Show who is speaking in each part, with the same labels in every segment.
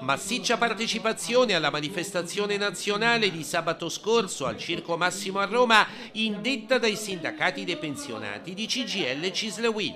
Speaker 1: Massiccia partecipazione alla manifestazione nazionale di sabato scorso al Circo Massimo a Roma, indetta dai sindacati dei pensionati di CGL Cislewin.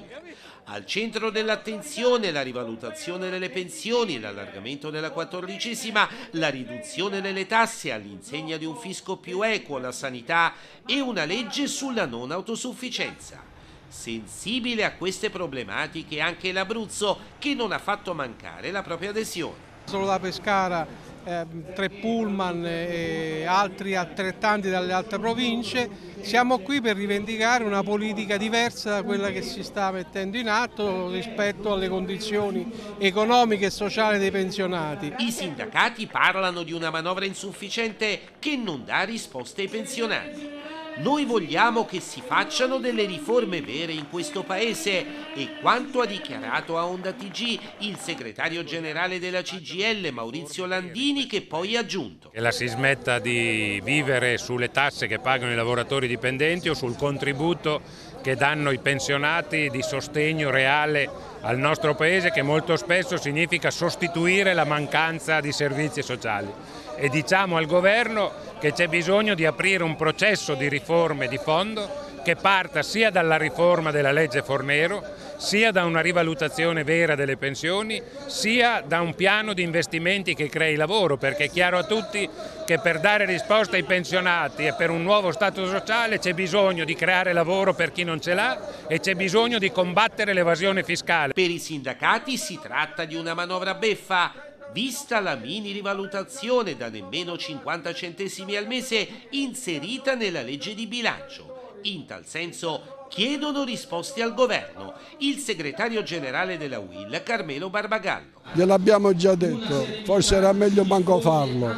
Speaker 1: Al centro dell'attenzione la rivalutazione delle pensioni, l'allargamento della quattordicesima, la riduzione delle tasse all'insegna di un fisco più equo, la sanità e una legge sulla non autosufficienza. Sensibile a queste problematiche anche l'Abruzzo che non ha fatto mancare la propria adesione.
Speaker 2: Solo da Pescara eh, tre pullman e altri altrettanti dalle altre province. Siamo qui per rivendicare una politica diversa da quella che si sta mettendo in atto rispetto alle condizioni economiche e sociali dei pensionati.
Speaker 1: I sindacati parlano di una manovra insufficiente che non dà risposte ai pensionati. Noi vogliamo che si facciano delle riforme vere in questo paese e quanto ha dichiarato a Onda TG il segretario generale della CGL Maurizio Landini che poi ha aggiunto.
Speaker 3: Che la si smetta di vivere sulle tasse che pagano i lavoratori dipendenti o sul contributo che danno i pensionati di sostegno reale al nostro paese che molto spesso significa sostituire la mancanza di servizi sociali. E diciamo al governo che c'è bisogno di aprire un processo di riforme di fondo che parta sia dalla riforma della legge Fornero, sia da una rivalutazione vera delle pensioni, sia da un piano di investimenti che crei lavoro, perché è chiaro a tutti che per dare risposta ai pensionati e per un nuovo Stato sociale c'è bisogno di creare lavoro per chi non ce l'ha e c'è bisogno di combattere l'evasione fiscale.
Speaker 1: Per i sindacati si tratta di una manovra beffa vista la mini rivalutazione da nemmeno 50 centesimi al mese inserita nella legge di bilancio. In tal senso chiedono risposte al governo. Il segretario generale della UIL, Carmelo Barbagallo.
Speaker 4: Gliel'abbiamo già detto, forse era meglio manco farlo,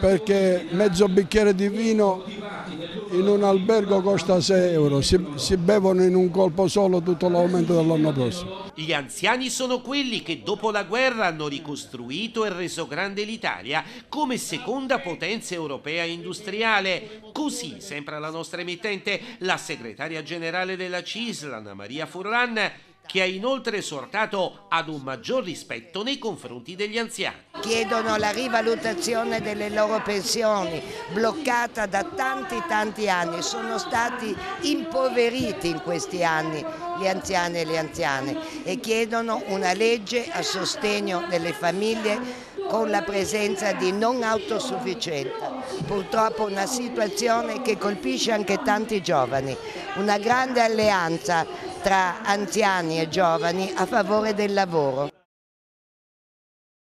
Speaker 4: perché mezzo bicchiere di vino in un albergo costa 6 euro, si, si bevono in un colpo solo tutto l'aumento dell'anno prossimo.
Speaker 1: Gli anziani sono quelli che dopo la guerra hanno ricostruito e reso grande l'Italia come seconda potenza europea industriale. Così, sempre la nostra emittente, la segretaria generale della CISL, Anna Maria Furlan, che ha inoltre esortato ad un maggior rispetto nei confronti degli anziani.
Speaker 5: Chiedono la rivalutazione delle loro pensioni, bloccata da tanti tanti anni, sono stati impoveriti in questi anni gli anziani e le anziane e chiedono una legge a sostegno delle famiglie con la presenza di non autosufficienza. Purtroppo una situazione che colpisce anche tanti giovani, una grande alleanza tra anziani e giovani a favore del lavoro.